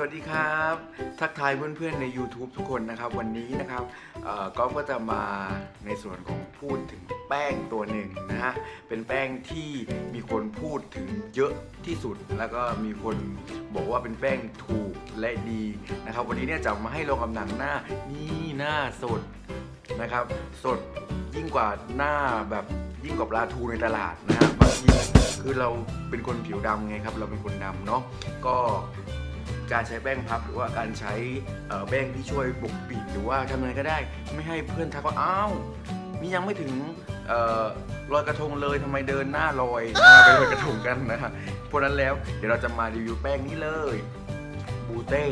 สวัสดีครับ ทักทายเพื่อนๆใน YouTube ทุกคนนะครับ วันนี้นะครับก็ก็จะมาในส่วนของพูดถึงแป้งตัวหนึ่งนะฮะเป็นแป้งที่มีคนพูดถึงเยอะที่สุด แล้วก็มีคนบอกว่าเป็นแป้งถูกและดีนะครับ วันนี้เนี่ยจะมาให้ลองกับหนังหน้านี่หน้าสดนะครับ สดยิ่งกว่าหน้าแบบยิ่งกว่าปลาทูในตลาดนะฮะบางทีคือเราเป็นคนผิวดำไงครับ เราเป็นคนดำเนาะก็ การใช้แป้งพับหรือว่าการใช้แป้งที่ช่วยปกปิดหรือว่าทำอะไรก็ได้ ไม่ให้เพื่อนทักว่าอ้าวนี่ยังไม่ถึงลอยกระทงเลยทำไมเดินหน้าลอยไปลอยกระทงกันนะฮะเพราะนั้นแล้วเดี๋ยวเราจะมารีวิวแป้งนี้เลยบูเต้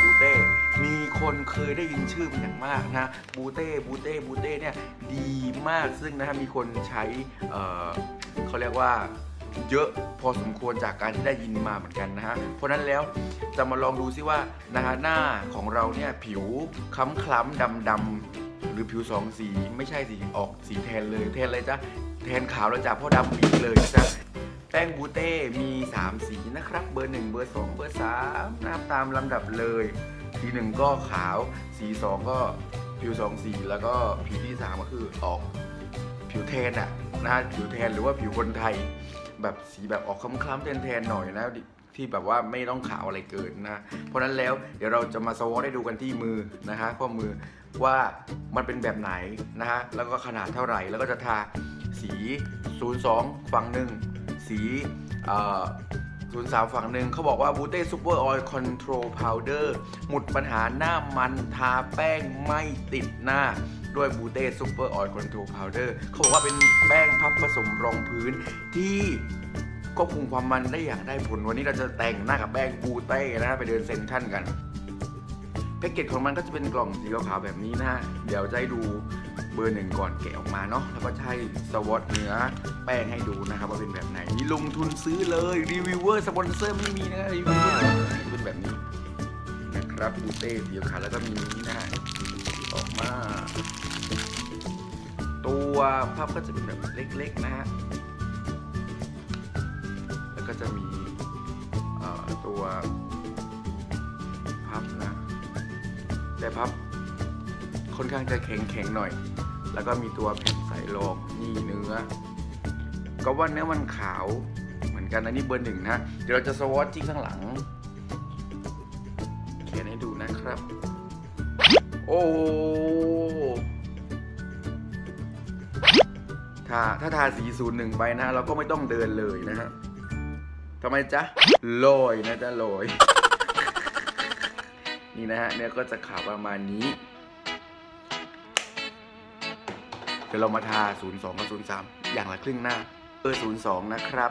บูเต้มีคนเคยได้ยินชื่อเป็นอย่างมากนะบูเต้บูเต้บูเต้เนี่ยดีมากซึ่งนะฮะมีคนใช้เขาเรียกว่า เยอะพอสมควรจากการที่ได้ยินมาเหมือนกันนะฮะ เพราะนั้นแล้วจะมาลองดูซิว่านะฮะหน้าของเราเนี่ยผิวคล้ำคล้ำดำดำหรือผิวสองสีไม่ใช่สีออกสีแทนเลยแทนอะไรจ๊ะแทนขาวแล้วจ้ะเพราะดำปีเลยจ๊ะแป้งบูเต้มี 3 สีนะครับ เบอร์ 1 เบอร์ 2 เบอร์3นะตามลำดับเลย สีหนึ่งก็ขาว สี 2 ก็ผิว 2 สี แล้วก็ผิวที่ 3 ก็คือออก ผิวแทนอะนะฮะผิวแทนหรือว่าผิวคนไทย แบบสีแบบออกคล้ำๆแทนๆหน่อยนะที่แบบว่าไม่ต้องขาวอะไรเกินนะเพราะนั้นแล้วเดี๋ยวเราจะมาสวอตให้ดูกันที่มือนะฮะข้อมือว่ามันเป็นแบบไหนนะฮะแล้วก็ขนาดเท่าไหร่แล้วก็จะทาสี 02 ฝั่งหนึ่งสีศูนย์สามฝั่งหนึ่งเขาบอกว่าบูเต้ super oil control powder หมดปัญหาหน้ามันทาแป้งไม่ติดหน้า ด้วยบูเต้ super oil control powder เขาบอกว่าเป็นแป้งพัฟผสมรองพื้นที่ควบคุมความมันได้อย่างได้ผล วันนี้เราจะแต่งหน้ากับแป้งบูเต้นะไปเดินเซ็นทรัลกันแพ็กเกจของมันก็จะเป็นกล่องสีขาวแบบนี้นะฮะเดี๋ยวจะให้ดูเบอร์หนึ่งก่อนแกะออกมาเนาะแล้วก็ใช้swatch เนื้อแป้งให้ดูนะครับว่าเป็นแบบไหนนี่ลงทุนซื้อเลยรีวิวเวิ่นเว้อสปอนเซอร์ไม่มีนะรีวิวเวิ่นเว้อเป็นแบบนี้นะครับบูเต้สีขาวแล้วก็มีนี้นะออกมา ตัวพัฟก็จะเป็นแบบเล็กๆนะฮะ แล้วก็จะมีตัวพัฟนะ แต่พัฟค่อนข้างจะแข็งๆหน่อย แล้วก็มีตัวแผ่นใส่รองนี่เนื้อ ก็ว่าเนื้อมันขาวเหมือนกันนะนี่เบอร์หนึ่งนะ เดี๋ยวเราจะสวอตที่ข้างหลังเขียนให้ดูนะครับ โอ้าถ้าทาสีศูนย์หนึ่งไปนะเราก็ไม่ต้องเดินเลยนะฮะทำไมจ๊ะลอยนะจ๊ะลอยนี่นะฮะเนื้อก็จะขาวประมาณนี้ดี๋ยวเรามาทา 02 กับ 03 อย่างละครึ่งหน้าเออ02 นะครับ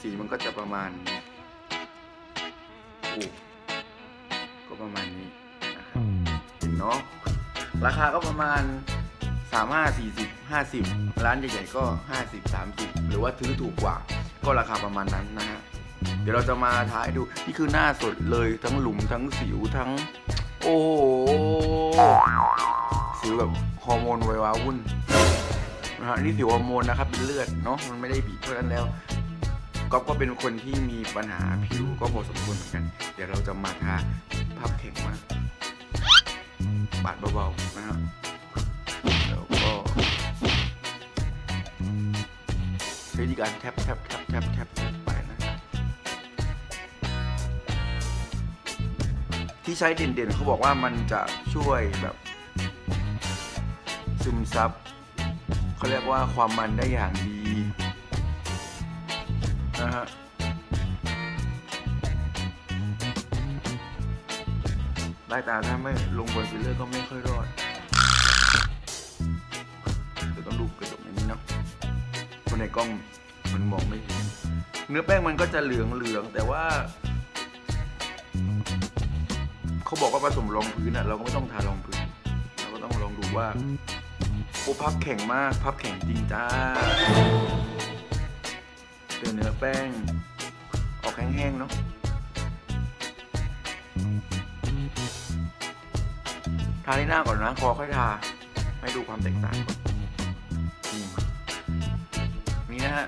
สีมันก็จะประมาณอู้ก็ประมาณนี้นะครับเห็นเนาะราคาก็ประมาณ 35 40 50ร้านใหญ่ๆก็50 30หรือว่าซื้อถูกกว่า ก็ราคาประมาณนั้นนะฮะเดี๋ยวเราจะมาทายดูนี่คือหน้าสดเลยทั้งหลุมทั้งสิวทั้ง โอ้โหสิวแบบฮอร์โมนไวว้าวุ่นนะฮะนี่สิวฮอร์โมนนะครับเป็นเลือดเนาะมันไม่ได้บีบเพราะนั้นแล้วก๊อฟก็เป็นคนที่มีปัญหาผิวก็พอสมควรเหมือนกัน เดี๋ยวเราจะมาทาพับแข็งมา บาดเบาๆนะฮะ วิธีการ tap tap tap tap tap ไปนะที่ใช้เด่นๆเขาบอกว่ามันจะช่วยแบบซึมซับเขาเรียกว่าความมันได้อย่างดีนะฮะได้ตาถ้าไม่ลงบนฟิลเลอร์ก็ไม่ค่อยรอด คนในกล้องมันมองไม่เห็น เนื้อแป้งมันก็จะเหลืองเหลืองแต่ว่า เขาบอกว่าผสมรองพื้นอะเราก็ไม่ต้องทารองพื้น เราก็ต้องลองดูว่าโอ้พับแข็งมาก พับแข็งจริงจ้าเจอเนื้อแป้ง ออกแห้งๆเนาะทาที่หน้าก่อนนะคอค่อยทาให้ดูความแตกต่างก่อน ฮะ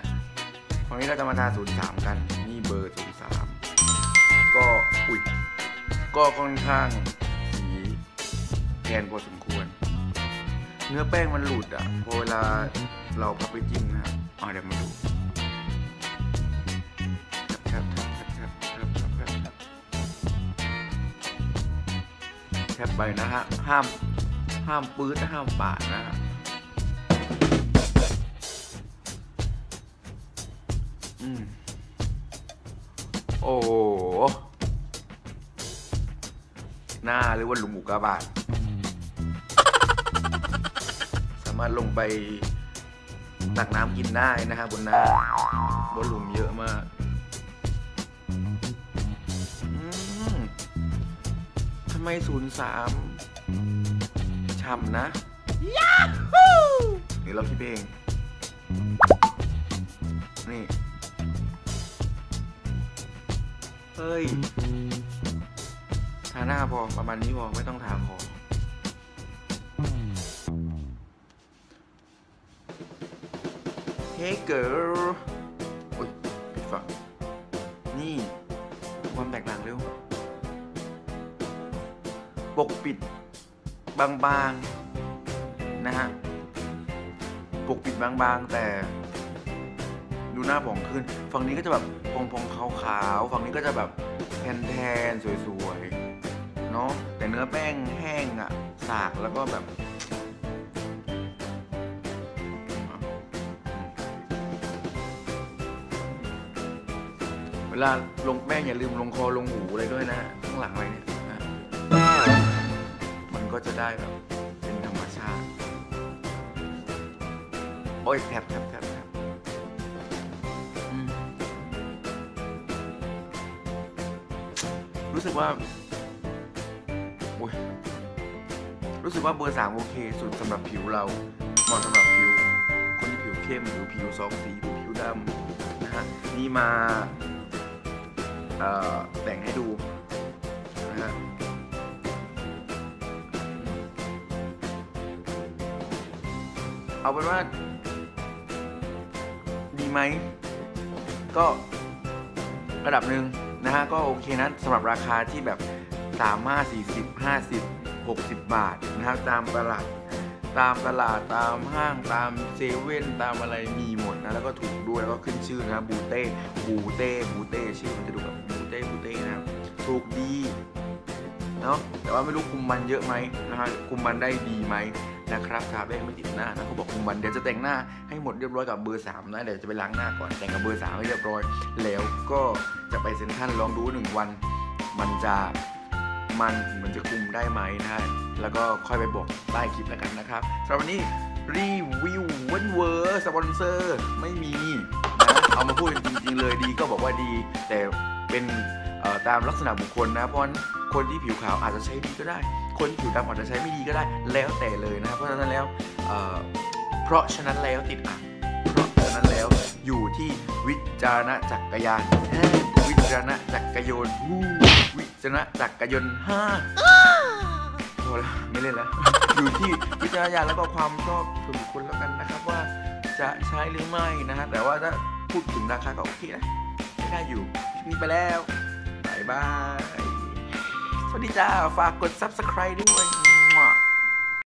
วันนี้เราจะมาทา 03 กัน นี่เบอร์ 03 ก็ อุ้ย ก็ค่อนข้างสีแกนพอสมควร เนื้อแป้งมันหลุดอะ พอเวลาเราพับไปจิ้มนะอ๋เดี๋ยวมาดูแคบไปนะฮะ ห้าม ห้ามปื้ดห้ามปาดนะฮะ โอ้โหหน้าหรือว่าหลุมอุกกาบาตสามารถลงไปตักน้ำกินได้นะฮะบนหน้าบนหลุมเยอะมากอืมทำไมศูนย์สามช่ำนะยาฮูเดี๋ยวเราคิดเองนี่ เฮ้ย ทาหน้าพอประมาณนี้พอไม่ต้องทาคอ Hey girl โอ้ยปิดฝั่งนี่ ความแตกต่างเร็ว ปกปิดบางๆ นะฮะ ปกปิดบางๆ แต่ ดูหน้าผ่องขึ้น ฝั่งนี้ก็จะแบบพองๆขาวๆฝั่งนี้ก็จะแบบแทนๆสวยๆเนาะแต่เนื้อแป้งแห้งอะสากแล้วก็แบบเวลาลงแป้งอย่าลืมลงคอลงหูอะไรด้วยนะข้างหลังอะไรเนี่ยนะมันก็จะได้แบบเป็นธรรมชาติ โอ้ยแทบแทบแทบ สึกว่าโอ้ยรู้สึกว่าเบอร์สามโอเค สุดสำหรับผิวเราเหมาะสำหรับผิว คนที่ผิวเข้มหรือผิวสองสีหรือผิวดำนะฮะนี่มาแต่งให้ดูนะฮะเอาเป็นว่า ดีไหม ก็ระดับหนึ่ง นะฮะก็โอเคนะสำหรับราคาที่แบบสามห้าสี่สิบห้าสิบหกสิบบาทนะครับตามตลาดตามตลาดตามห้างตามเซเว่นตามอะไรมีหมดนะแล้วก็ถูกด้วยแล้วก็ขึ้นชื่อนะบูเต้บูเต้บูเต้ชื่อมันจะดูแบบบูเต้บูเต้นะครับถูกดีเนาะแต่ว่าไม่รู้คุมมันเยอะไหมนะฮะคุมมันได้ดีไหม นะครับทาแป้งไม่ติดหน้านะเขาบอกคุมมันเดี๋ยวจะแต่งหน้าให้หมดเรียบร้อยกับเบอร์สามนะเดี๋ยวจะไปล้างหน้าก่อนแต่งกับเบอร์สามให้เรียบร้อย แล้วก็จะไปเซ็นทรัลลองดูหนึ่งวัน มันจะมันมันจะคุมได้ไหมนะฮะแล้วก็ค่อยไปบอกใต้คลิปแล้วกันนะครับสำหรับวันนี้รีวิวเวิ่นเว้อสปอนเซอร์ไม่มีนะเอามาพูดจริงๆเลยดีก็บอกว่าดี แต่เป็น ตามลักษณะบุคคลนะเพราะคนที่ผิวขาวอาจจะใช้ดีก็ได้ คนที่ผิวดำอาจจะใช้ไม่ดีก็ได้ แล้วแต่เลยนะครับเพราะฉะนั้นแล้วเเพราะฉะนั้นแล้วติดอะเพราะฉะนั้นแล้วอยู่ที่วิจารณจักรยานวิจารณจักรยนฮู้วิจารณจักรยานห้าพอแล้วไม่เล่นแล้วอยู่ที่วิจารณญาณแล้วก็ความชอบส่วนบุคคลแล้วกันนะครับว่าจะใช้หรือไม่นะฮะแต่ว่าถ้าพูดถึงราคาก็โอเคนะไม่ได้อยู่คลิปนี้ไปแล้ว บาย สวัสดีจ้า ฝากกด subscribe ด้วย